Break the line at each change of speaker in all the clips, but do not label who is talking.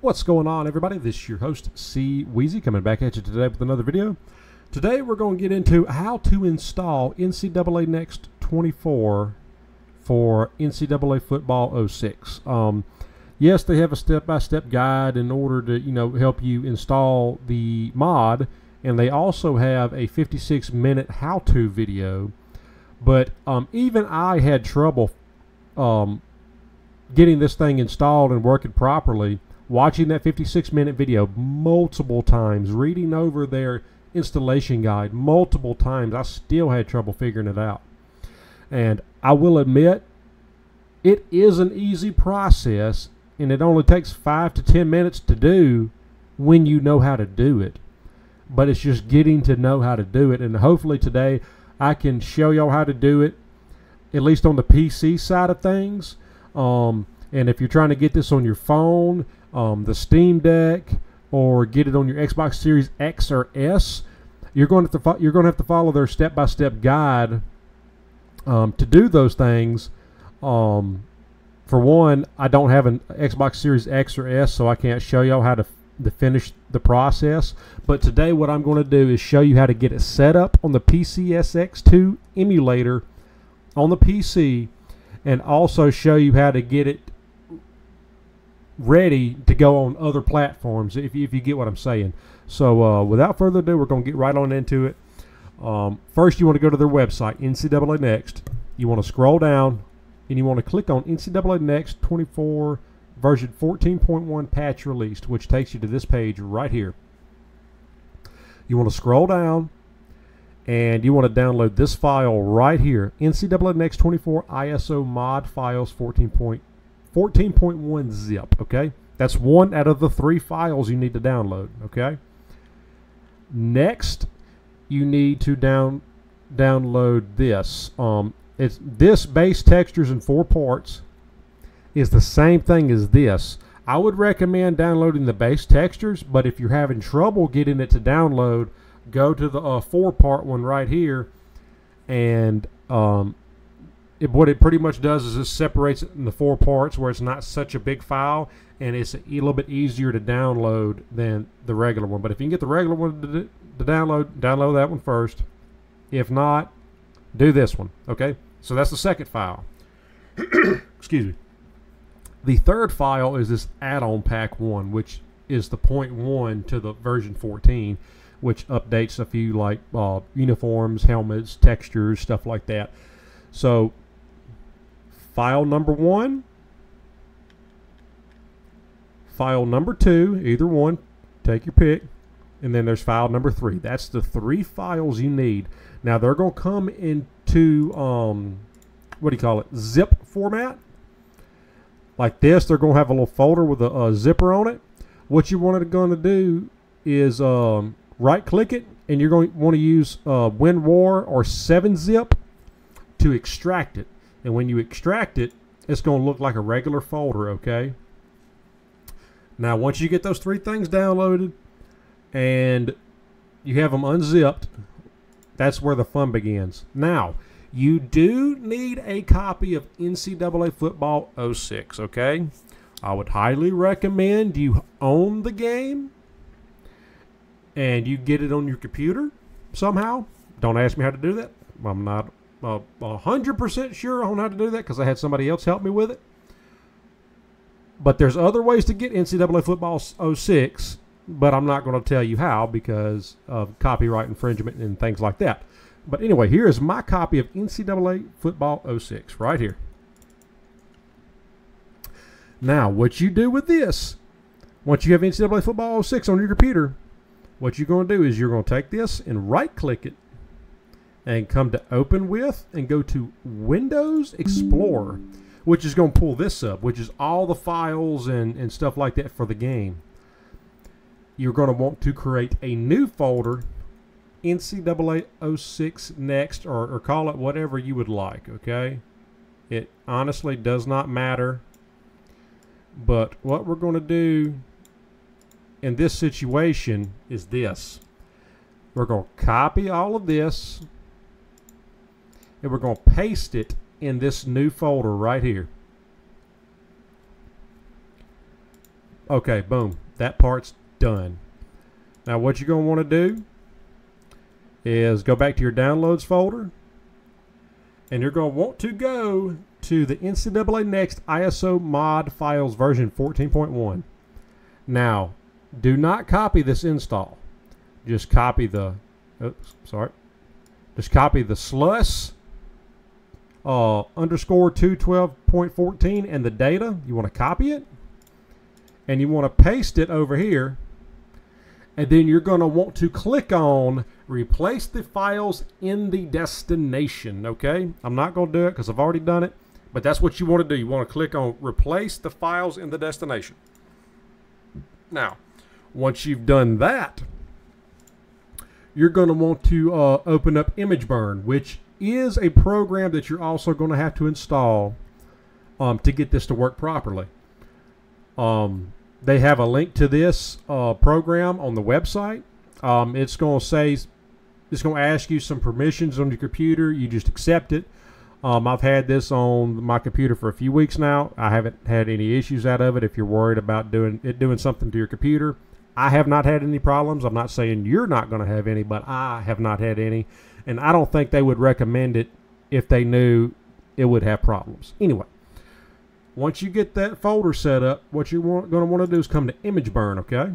What's going on, everybody? This is your host, C-Weyzey, coming back at you today with another video. Today, we're going to get into how to install NCAA Next 24 for NCAA Football 06. Um, yes, they have a step-by-step guide in order to, you know, help you install the mod, and they also have a 56-minute how-to video. But um, even I had trouble um, getting this thing installed and working properly, watching that 56 minute video multiple times, reading over their installation guide multiple times, I still had trouble figuring it out. And I will admit, it is an easy process and it only takes five to 10 minutes to do when you know how to do it. But it's just getting to know how to do it. And hopefully today I can show y'all how to do it, at least on the PC side of things. Um, and if you're trying to get this on your phone, um, the Steam Deck, or get it on your Xbox Series X or S, you're going to have to, you're going to, have to follow their step-by-step guide um, to do those things. Um, for one, I don't have an Xbox Series X or S, so I can't show y'all how to, to finish the process. But today, what I'm going to do is show you how to get it set up on the PCSX2 emulator on the PC and also show you how to get it ready to go on other platforms if you, if you get what I'm saying. So uh, without further ado, we're going to get right on into it. Um, first, you want to go to their website, NCAA Next. You want to scroll down and you want to click on NCAA Next 24 version 14.1 patch released, which takes you to this page right here. You want to scroll down and you want to download this file right here NCAA Next 24 ISO mod files 14.14.1 zip okay? That's one out of the three files you need to download okay? Next you need to down download this. Um, it's this base textures in four parts is the same thing as this. I would recommend downloading the base textures but if you're having trouble getting it to download go to the uh, four part one right here and um, it, what it pretty much does is it separates it into four parts where it's not such a big file and it's a little bit easier to download than the regular one. But if you can get the regular one to, to download download that one first. If not do this one okay? So that's the second file. Excuse me. The third file is this add-on pack one which is the point one to the version 14 which updates a few like uh, uniforms, helmets, textures, stuff like that. So, file number one, file number two, either one, take your pick, and then there's file number three. That's the three files you need. Now, they're going to come into, um, what do you call it, zip format. Like this, they're going to have a little folder with a, a zipper on it. What you wanted going to do is um, right click it and you're going to want to use uh, WinRAR or 7-zip to extract it. And when you extract it, it's going to look like a regular folder, okay? Now, once you get those three things downloaded and you have them unzipped, that's where the fun begins. Now, you do need a copy of NCAA Football 06, okay? I would highly recommend you own the game and you get it on your computer somehow, don't ask me how to do that. I'm not hundred percent sure on how to do that because I had somebody else help me with it. But there's other ways to get NCAA Football 06, but I'm not going to tell you how because of copyright infringement and things like that. But anyway, here is my copy of NCAA Football 06 right here. Now, what you do with this, once you have NCAA Football 06 on your computer, what you're going to do is you're going to take this and right click it and come to open with and go to Windows Explorer which is going to pull this up which is all the files and, and stuff like that for the game. You're going to want to create a new folder NCAA 06 next or, or call it whatever you would like okay? It honestly does not matter. But what we're going to do in this situation is this. We're going to copy all of this and we're going to paste it in this new folder right here. Okay, boom. That part's done. Now what you're going to want to do is go back to your downloads folder and you're going to want to go to the NCAA Next ISO mod files version 14.1. Now, do not copy this install. Just copy the, oops, sorry, just copy the SLUS uh, underscore 212.14 and the data. You want to copy it and you want to paste it over here. And then you're going to want to click on replace the files in the destination. Okay, I'm not going to do it because I've already done it, but that's what you want to do. You want to click on replace the files in the destination. Now, once you've done that, you're going to want to uh, open up ImgBurn, which is a program that you're also going to have to install um, to get this to work properly. Um, they have a link to this uh, program on the website. Um, it's going to say, it's going to ask you some permissions on your computer. You just accept it. Um, I've had this on my computer for a few weeks now. I haven't had any issues out of it. If you're worried about doing it doing something to your computer, I have not had any problems. I'm not saying you're not going to have any, but I have not had any, and I don't think they would recommend it if they knew it would have problems. Anyway, once you get that folder set up, what you're going to want to do is come to ImgBurn, okay?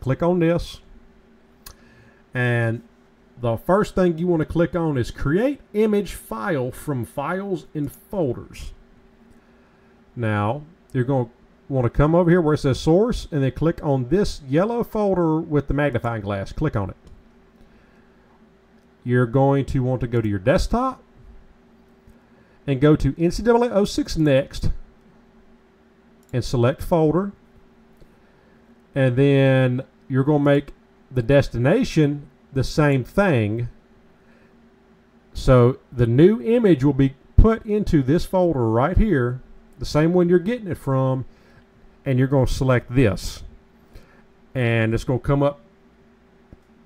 Click on this, and the first thing you want to click on is create image file from files and folders. Now, you're going to want to come over here where it says source and then click on this yellow folder with the magnifying glass. Click on it. You're going to want to go to your desktop and go to NCAA 06 Next and select folder. And then you're going to make the destination the same thing. So the new image will be put into this folder right here, the same one you're getting it from, and you're going to select this. And it's going to come up,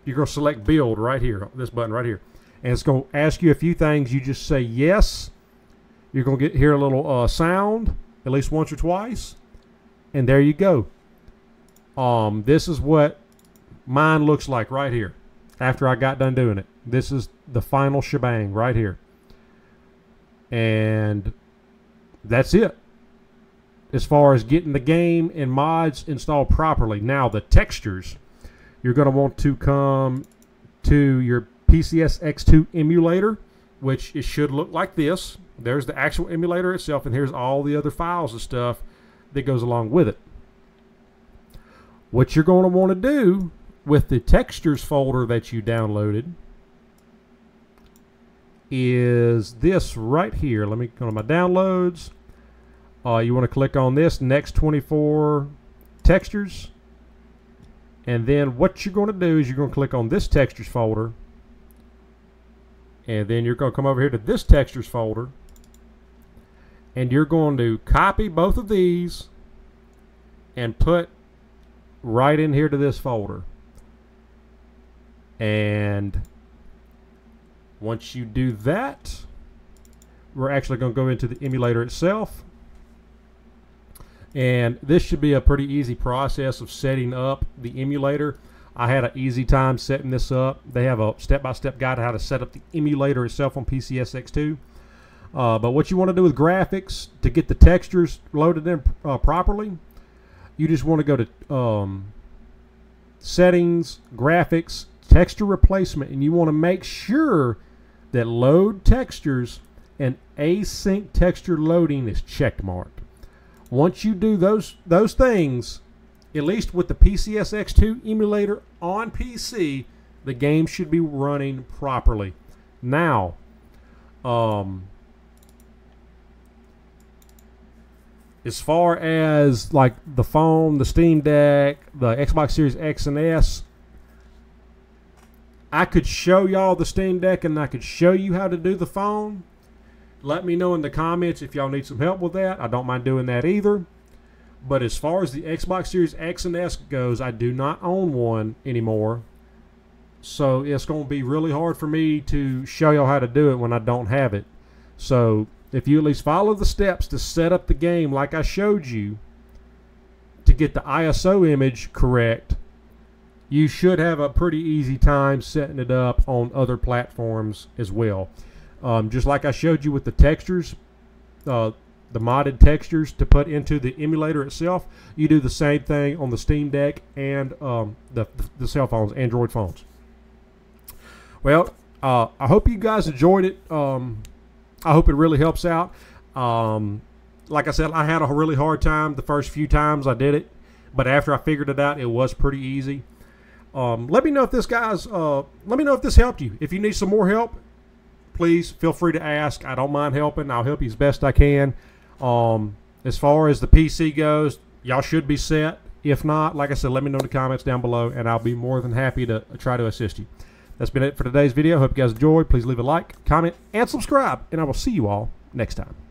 you're going to select build right here, this button right here. And it's going to ask you a few things. You just say yes. You're going to get hear a little uh, sound at least once or twice. And there you go. Um, this is what mine looks like right here after I got done doing it. This is the final shebang right here. And that's it. As far as getting the game and mods installed properly. Now, the textures, you're going to want to come to your PCSX2 emulator, which it should look like this. There's the actual emulator itself, and here's all the other files and stuff that goes along with it. What you're going to want to do with the textures folder that you downloaded is this right here. Let me go to my downloads. Uh, you want to click on this next 24 textures. And then what you're going to do is you're going to click on this textures folder. And then you're going to come over here to this textures folder. And you're going to copy both of these and put right in here to this folder. And once you do that, we're actually going to go into the emulator itself. And this should be a pretty easy process of setting up the emulator. I had an easy time setting this up. They have a step-by-step -step guide on how to set up the emulator itself on PCSX2. Uh, but what you want to do with graphics to get the textures loaded in uh, properly, you just want to go to um, settings, graphics, texture replacement and you want to make sure that load textures and async texture loading is checked marked. Once you do those those things, at least with the PCSX2 emulator on PC, the game should be running properly. Now, um, as far as like the phone, the Steam Deck, the Xbox Series X and S, I could show y'all the Steam Deck and I could show you how to do the phone. Let me know in the comments if y'all need some help with that. I don't mind doing that either. But as far as the Xbox Series X and S goes, I do not own one anymore. So it's going to be really hard for me to show y'all how to do it when I don't have it. So if you at least follow the steps to set up the game like I showed you, to get the ISO image correct, you should have a pretty easy time setting it up on other platforms as well. Um, just like I showed you with the textures, uh, the modded textures to put into the emulator itself, you do the same thing on the Steam Deck and um, the, the cell phones, Android phones. Well, uh, I hope you guys enjoyed it. Um, I hope it really helps out. Um, like I said, I had a really hard time the first few times I did it, but after I figured it out, it was pretty easy. Um, let me know if this guys. Uh, let me know if this helped you. If you need some more help, please feel free to ask. I don't mind helping. I'll help you as best I can. Um, as far as the PC goes, y'all should be set. If not, like I said, let me know in the comments down below, and I'll be more than happy to try to assist you. That's been it for today's video. Hope you guys enjoyed. Please leave a like, comment, and subscribe, and I will see you all next time.